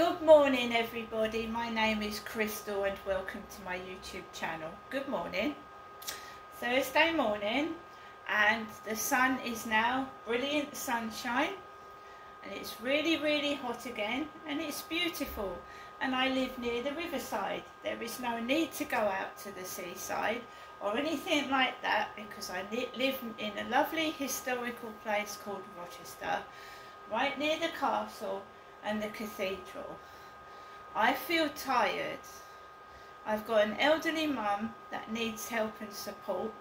Good morning everybody, my name is Crystal and welcome to my YouTube channel. Good morning. Thursday morning and the sun is now brilliant sunshine and it's really really hot again and it's beautiful and I live near the riverside. There is no need to go out to the seaside or anything like that because I live in a lovely historical place called Rochester right near the castle and the cathedral. I feel tired. I've got an elderly mum that needs help and support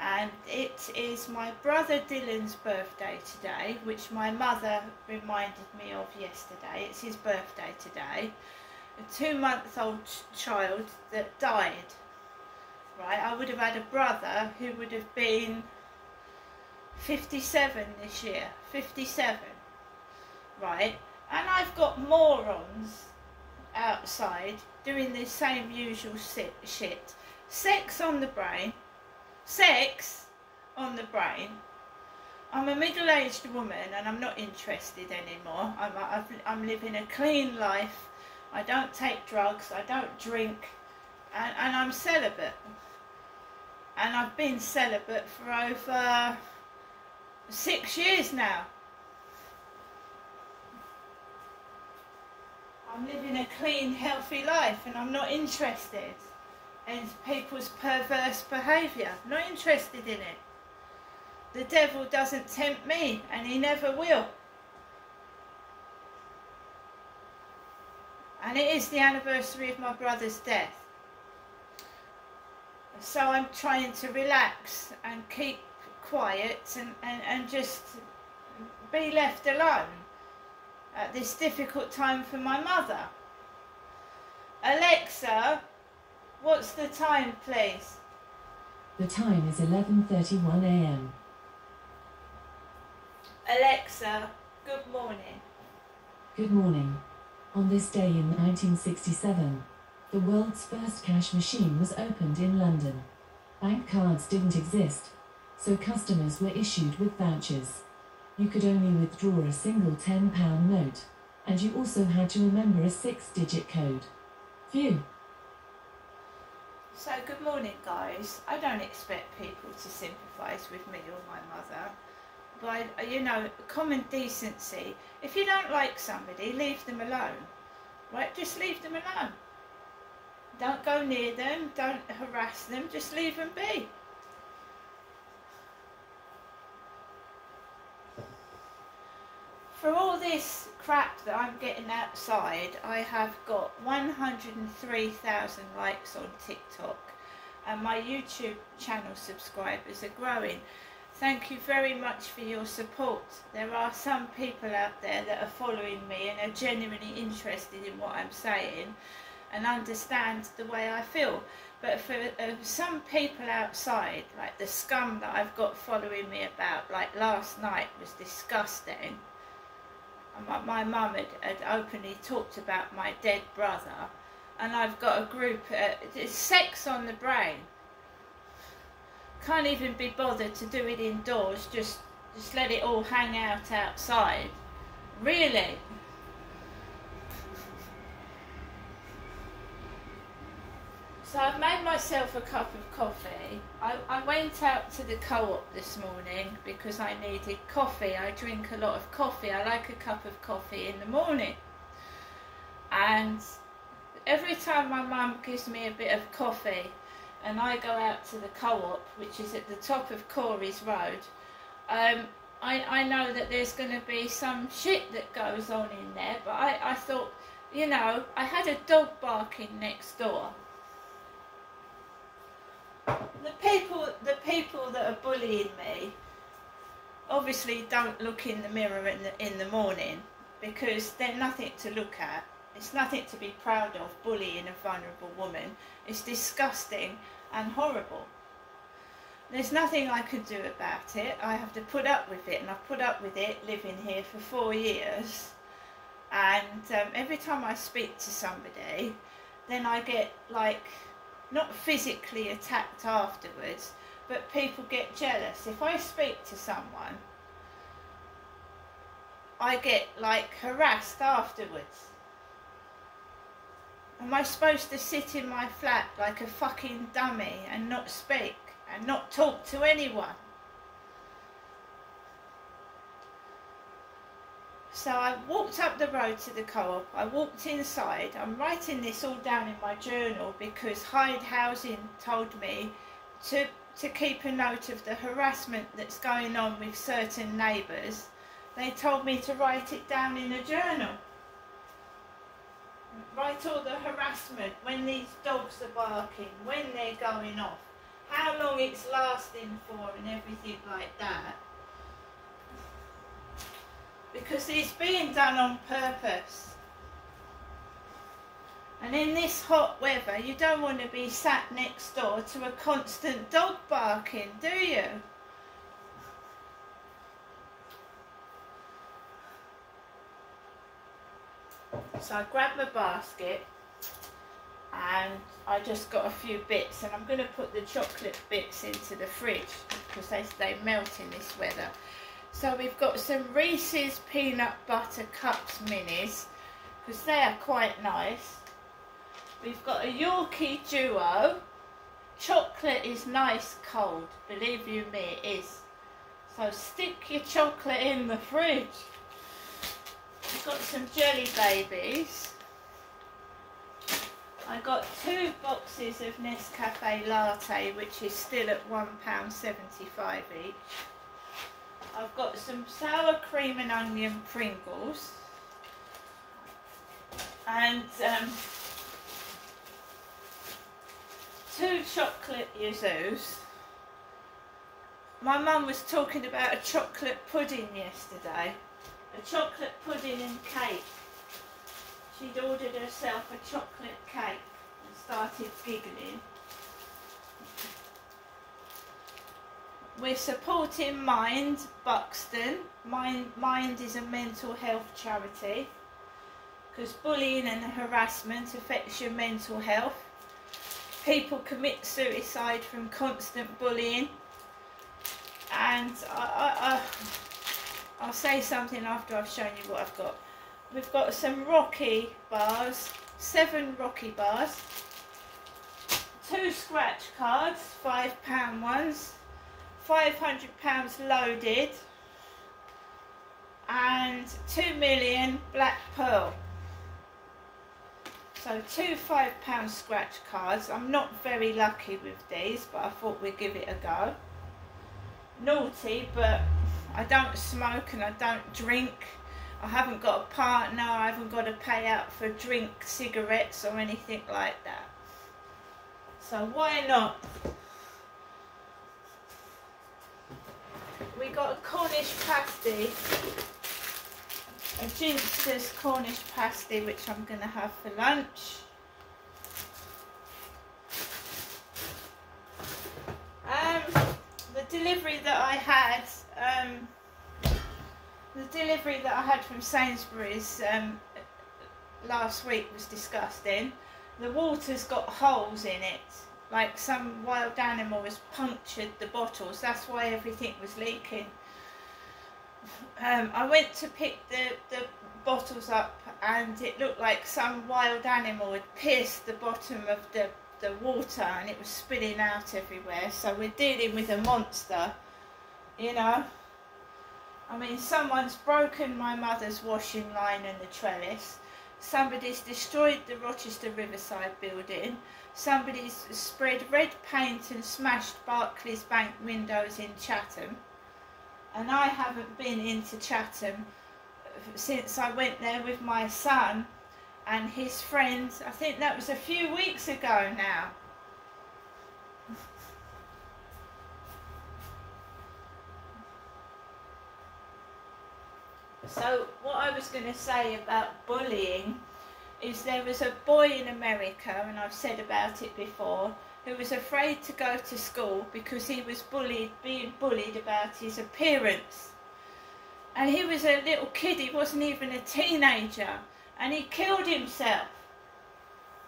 and it is my brother Dylan's birthday today which my mother reminded me of yesterday. It's his birthday today. A two month old child that died. Right, I would have had a brother who would have been 57 this year. 57. Right, and I've got morons outside doing the same usual shit. Sex on the brain. Sex on the brain. I'm a middle-aged woman and I'm not interested anymore. I'm, i am living a clean life. I don't take drugs. I don't drink. And, and I'm celibate. And I've been celibate for over six years now. I'm living a clean, healthy life and I'm not interested in people's perverse behaviour. Not interested in it. The devil doesn't tempt me and he never will. And it is the anniversary of my brother's death. So I'm trying to relax and keep quiet and, and, and just be left alone at this difficult time for my mother. Alexa, what's the time, please? The time is 11.31 a.m. Alexa, good morning. Good morning. On this day in 1967, the world's first cash machine was opened in London. Bank cards didn't exist, so customers were issued with vouchers. You could only withdraw a single £10 note, and you also had to remember a six-digit code. Phew. So good morning guys. I don't expect people to sympathise with me or my mother. But, you know, common decency. If you don't like somebody, leave them alone. Right? Just leave them alone. Don't go near them. Don't harass them. Just leave them be. for all this crap that I'm getting outside, I have got 103,000 likes on TikTok and my YouTube channel subscribers are growing. Thank you very much for your support. There are some people out there that are following me and are genuinely interested in what I'm saying and understand the way I feel. But for uh, some people outside, like the scum that I've got following me about, like last night was disgusting my mum had, had openly talked about my dead brother and I've got a group, uh, it's sex on the brain. Can't even be bothered to do it indoors, just, just let it all hang out outside. Really? So I've made myself a cup of coffee. I, I went out to the co-op this morning because I needed coffee. I drink a lot of coffee. I like a cup of coffee in the morning. And every time my mum gives me a bit of coffee and I go out to the co-op, which is at the top of Corey's Road, um, I, I know that there's going to be some shit that goes on in there. But I, I thought, you know, I had a dog barking next door the people the people that are bullying me obviously don't look in the mirror in the in the morning because they're nothing to look at. It's nothing to be proud of bullying a vulnerable woman. It's disgusting and horrible. There's nothing I could do about it. I have to put up with it and I've put up with it living here for four years. And um, every time I speak to somebody then I get like not physically attacked afterwards, but people get jealous. If I speak to someone, I get like harassed afterwards. Am I supposed to sit in my flat like a fucking dummy and not speak and not talk to anyone? So I walked up the road to the co-op, I walked inside, I'm writing this all down in my journal because Hyde Housing told me to, to keep a note of the harassment that's going on with certain neighbours. They told me to write it down in a journal. Write all the harassment, when these dogs are barking, when they're going off, how long it's lasting for and everything like that because it's being done on purpose. And in this hot weather, you don't want to be sat next door to a constant dog barking, do you? So I grabbed my basket and I just got a few bits and I'm going to put the chocolate bits into the fridge because they, they melt in this weather. So we've got some Reese's Peanut Butter Cups Minis, because they are quite nice. We've got a Yorkie Duo. Chocolate is nice cold, believe you me, it is. So stick your chocolate in the fridge. We've got some Jelly Babies. I got two boxes of Nescafe Latte, which is still at £1.75 each. I've got some sour cream and onion Pringles. And um, two chocolate Yazoo's. My mum was talking about a chocolate pudding yesterday. A chocolate pudding and cake. She'd ordered herself a chocolate cake and started giggling. We're supporting Mind Buxton. Mind, Mind is a mental health charity because bullying and harassment affects your mental health. People commit suicide from constant bullying. And I, I, will say something after I've shown you what I've got. We've got some Rocky bars, seven Rocky bars, two scratch cards, five pound ones, £500 loaded and 2 million black pearl. So two £5 scratch cards. I'm not very lucky with these, but I thought we'd give it a go. Naughty, but I don't smoke and I don't drink. I haven't got a partner, I haven't got to pay out for drink, cigarettes or anything like that. So why not? We got a Cornish pasty, a Ginster's Cornish pasty, which I'm going to have for lunch. Um, the delivery that I had, um, the delivery that I had from Sainsbury's um, last week was disgusting. The water's got holes in it like some wild animal has punctured the bottles. That's why everything was leaking. Um, I went to pick the, the bottles up and it looked like some wild animal had pierced the bottom of the, the water and it was spilling out everywhere. So we're dealing with a monster, you know. I mean, someone's broken my mother's washing line and the trellis. Somebody's destroyed the Rochester Riverside building somebody's spread red paint and smashed Barclays Bank windows in Chatham. And I haven't been into Chatham since I went there with my son and his friends. I think that was a few weeks ago now. So what I was going to say about bullying is there was a boy in America, and I've said about it before, who was afraid to go to school because he was bullied, being bullied about his appearance. And he was a little kid, he wasn't even a teenager, and he killed himself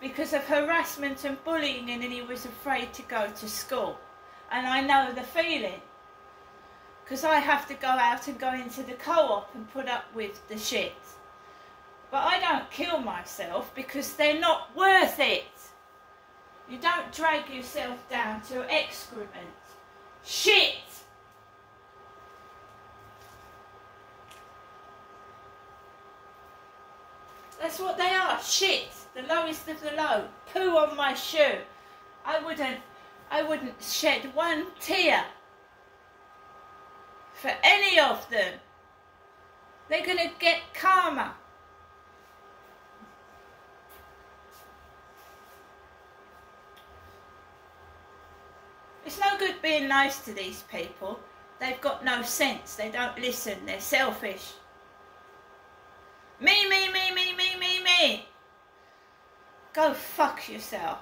because of harassment and bullying, and he was afraid to go to school. And I know the feeling because I have to go out and go into the co-op and put up with the shit But I don't kill myself because they're not worth it. You don't drag yourself down to excrement. Shit! That's what they are. Shit. The lowest of the low. Poo on my shoe. I wouldn't I wouldn't shed one tear for any of them. They're gonna get karma. It's no good being nice to these people. They've got no sense. They don't listen. They're selfish. Me, me, me, me, me, me, me. Go fuck yourself.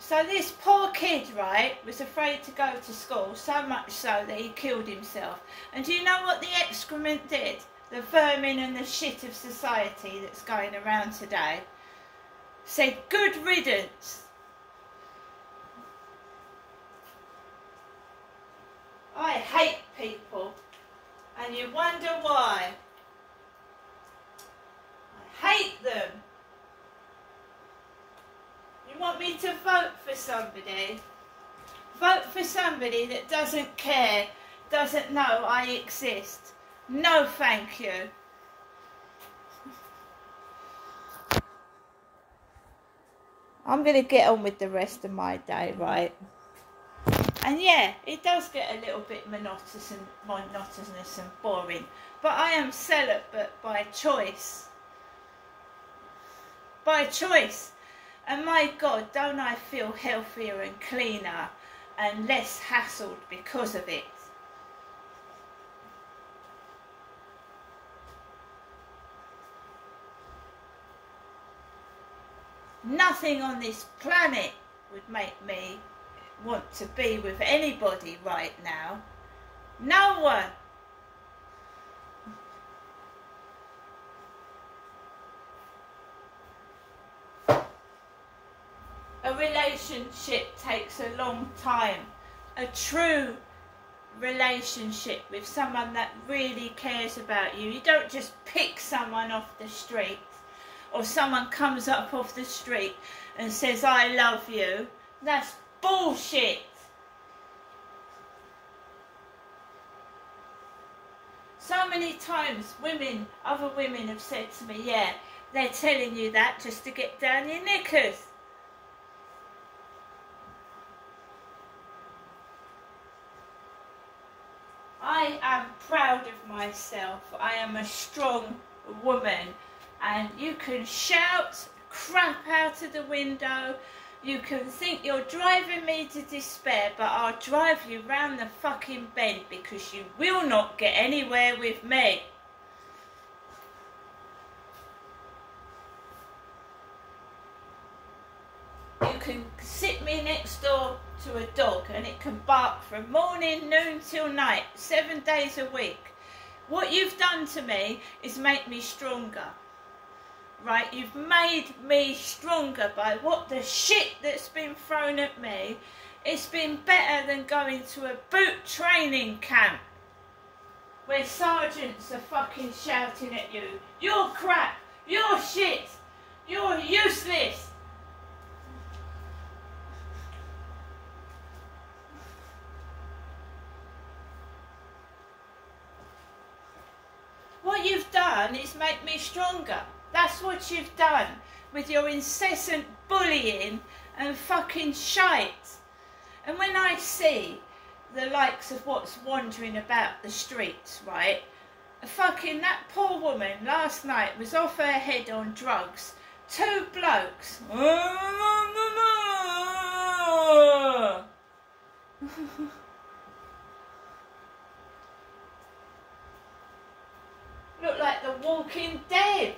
So this poor kid, right, was afraid to go to school, so much so that he killed himself. And do you know what the excrement did? The vermin and the shit of society that's going around today said, good riddance. I hate people, and you wonder why. I hate them. You want me to vote for somebody? Vote for somebody that doesn't care, doesn't know I exist. No thank you. I'm going to get on with the rest of my day, right? And yeah, it does get a little bit monotonous and monotonous and boring. But I am celibate by choice. By choice. And my God, don't I feel healthier and cleaner and less hassled because of it? Nothing on this planet would make me want to be with anybody right now. No one. A relationship takes a long time. A true relationship with someone that really cares about you. You don't just pick someone off the street or someone comes up off the street and says, I love you. That's bullshit. So many times women, other women have said to me, yeah, they're telling you that just to get down your knickers. I am proud of myself. I am a strong woman. And you can shout crap out of the window. You can think you're driving me to despair, but I'll drive you round the fucking bend because you will not get anywhere with me. You can sit me next door to a dog and it can bark from morning, noon till night, seven days a week. What you've done to me is make me stronger right? You've made me stronger by what the shit that's been thrown at me. It's been better than going to a boot training camp where sergeants are fucking shouting at you. You're crap. You're shit. You're useless. What you've done is make me stronger. That's what you've done with your incessant bullying and fucking shite. And when I see the likes of what's wandering about the streets, right? Fucking that poor woman last night was off her head on drugs. Two blokes. Look like the walking dead.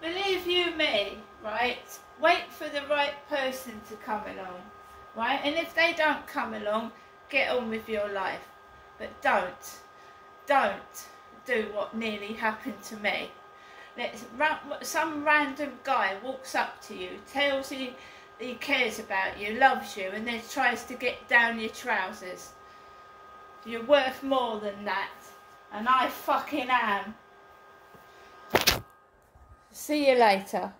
believe you me, right? Wait for the right person to come along, right? And if they don't come along, get on with your life. But don't, don't do what nearly happened to me. Let's, some random guy walks up to you, tells you, he cares about you, loves you, and then tries to get down your trousers. You're worth more than that. And I fucking am. See you later.